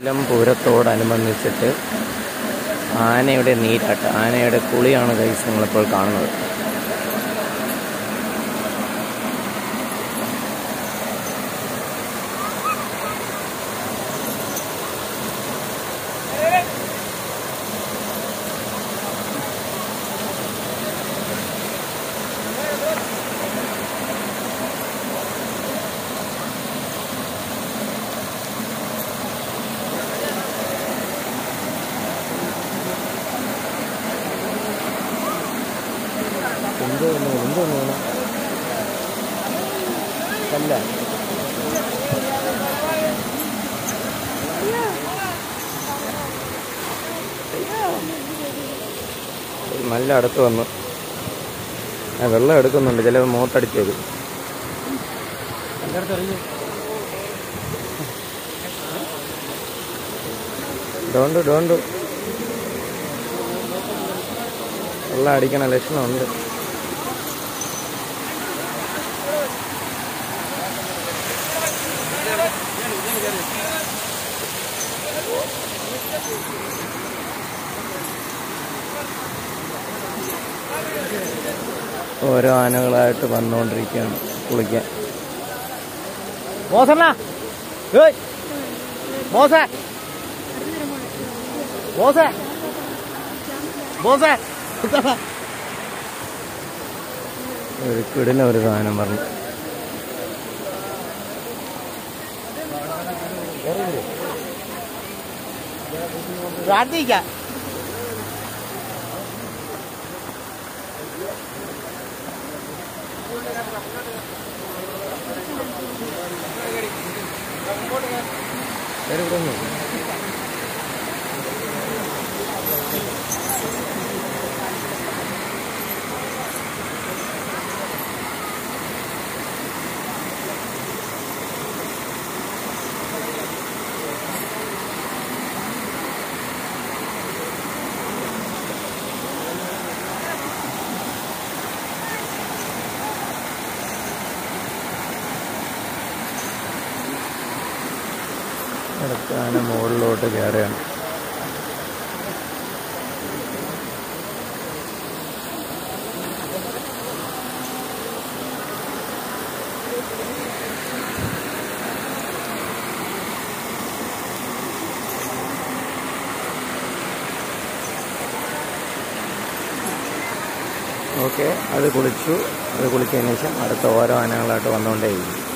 കൊല്ലം പൂരത്തോടനുബന്ധിച്ചിട്ട് ആനയുടെ നീരാട്ട് ആനയുടെ കുളിയാണ് ഗൈസ് നിങ്ങളിപ്പോൾ കാണുന്നത്. എന്തോ എന്തോ അല്ല. നല്ല അടുത്ത് വന്നു. വെള്ളം എടുക്കുന്നുണ്ട് ചില മുഖത്തടിച്ചേക്കും ഡോണ്ട് ഡോണ്ട്. വെള്ളം അടിക്കണ ലക്ഷണമുണ്ട്. ഓരോ ആനകളായിട്ട് വന്നുകൊണ്ടിരിക്കുകയാണ് കുളിക്കാൻ. മോസണ്ണ. മോസ. മോസ. മോസ. ഒരു കിടിന ഒരു സാധനം പറഞ്ഞു. रात क्या Dari berapa? അടുത്താണ് മുകളിലോട്ട് കയറുകയാണ്. ഓക്കെ അത് കുളിച്ചു. അത് കുളിച്ചതിന് ശേഷം അടുത്ത ഓരോ ആനകളായിട്ട് വന്നുകൊണ്ടേയിരിക്കും.